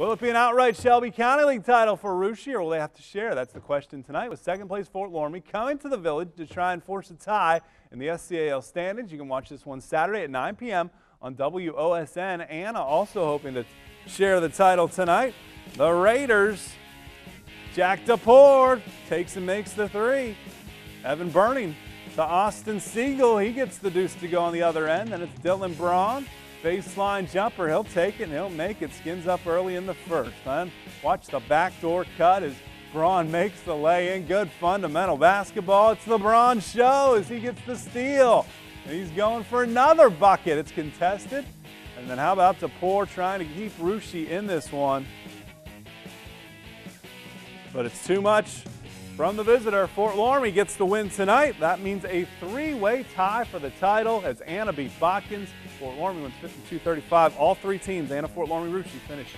Will it be an outright Shelby County League title for Russia or will they have to share? That's the question tonight with second place Fort Loramie coming to the village to try and force a tie in the SCAL standings. You can watch this one Saturday at 9 p.m. on WOSN. Anna also hoping to share the title tonight. The Raiders, Jack DePore takes and makes the three. Evan Burning to Austin Siegel. He gets the deuce to go on the other end. Then it's Dylan Braun. Baseline jumper. He'll take it and he'll make it. Skins up early in the first. Then watch the backdoor cut as Braun makes the lay in. Good fundamental basketball. It's the Braun show as he gets the steal. And he's going for another bucket. It's contested. And then how about DePore trying to keep Russia in this one? But it's too much from the visitor. Fort Loramie gets the win tonight. That means a three-way tie for the title as Anna beats Botkins. Fort Loramie wins 52-35. All three teams, Anna, Fort Loramie, Russia, finish